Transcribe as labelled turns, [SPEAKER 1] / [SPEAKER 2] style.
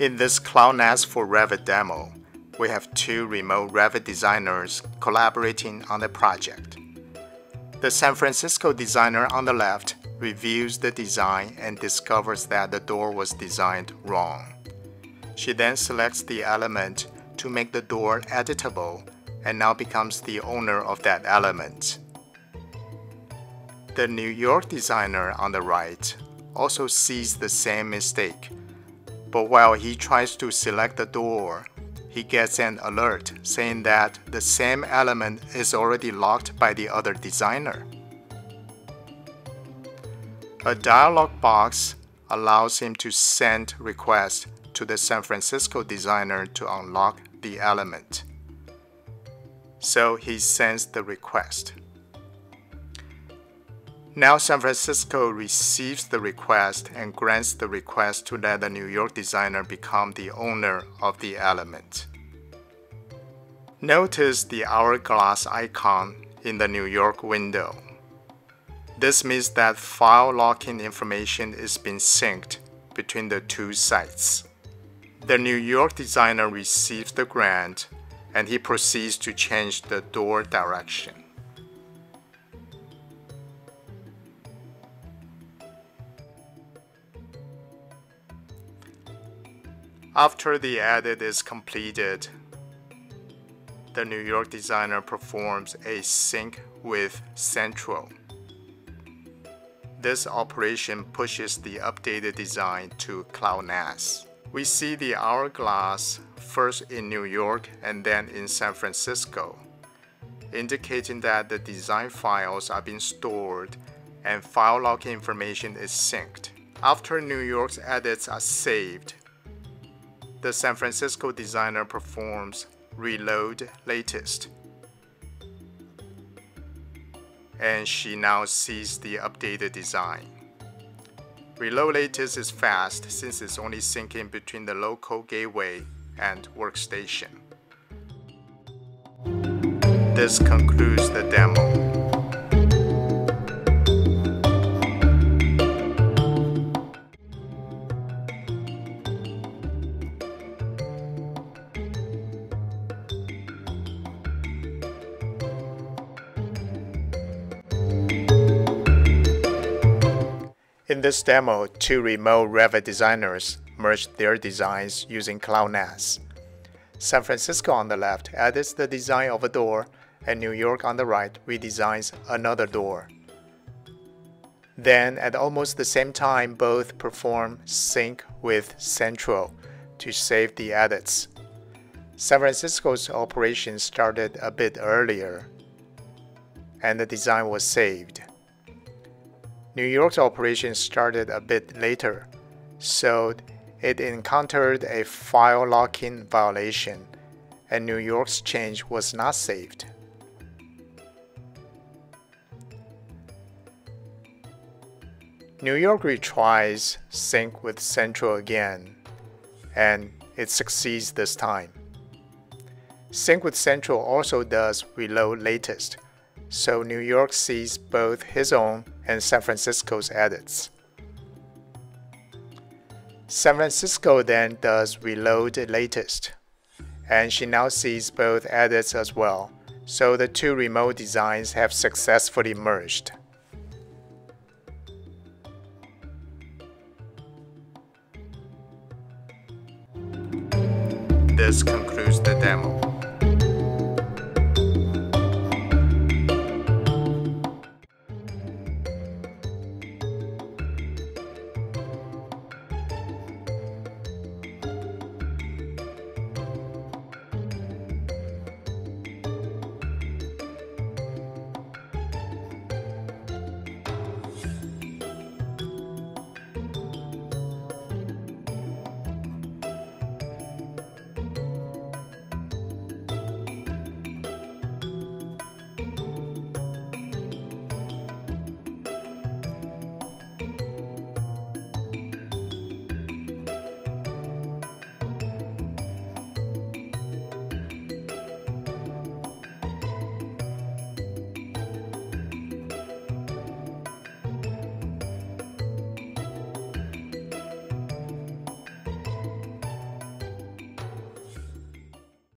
[SPEAKER 1] In this CloudNAS for Revit demo, we have two remote Revit designers collaborating on the project. The San Francisco designer on the left reviews the design and discovers that the door was designed wrong. She then selects the element to make the door editable and now becomes the owner of that element. The New York designer on the right also sees the same mistake, but while he tries to select the door, he gets an alert saying that the same element is already locked by the other designer. A dialog box allows him to send requests to the San Francisco designer to unlock the element. So he sends the request. Now San Francisco receives the request and grants the request to let the New York designer become the owner of the element. Notice the hourglass icon in the New York window. This means that file locking information is being synced between the two sites. The New York designer receives the grant and he proceeds to change the door direction. After the edit is completed, the New York designer performs a sync with Central. This operation pushes the updated design to Cloud CloudNAS. We see the hourglass first in New York and then in San Francisco, indicating that the design files are being stored and file locking information is synced. After New York's edits are saved, the San Francisco designer performs reload latest. And she now sees the updated design. Reload latest is fast since it's only syncing between the local gateway and workstation. This concludes the demo. In this demo, two remote Revit designers merged their designs using CloudNAS. San Francisco on the left edits the design of a door, and New York on the right redesigns another door. Then, at almost the same time, both perform sync with Central to save the edits. San Francisco's operation started a bit earlier, and the design was saved. New York's operation started a bit later, so it encountered a file locking violation, and New York's change was not saved. New York retries sync with Central again, and it succeeds this time. Sync with Central also does reload latest, so New York sees both his own and San Francisco's edits. San Francisco then does reload latest, and she now sees both edits as well, so the two remote designs have successfully merged. This concludes the demo.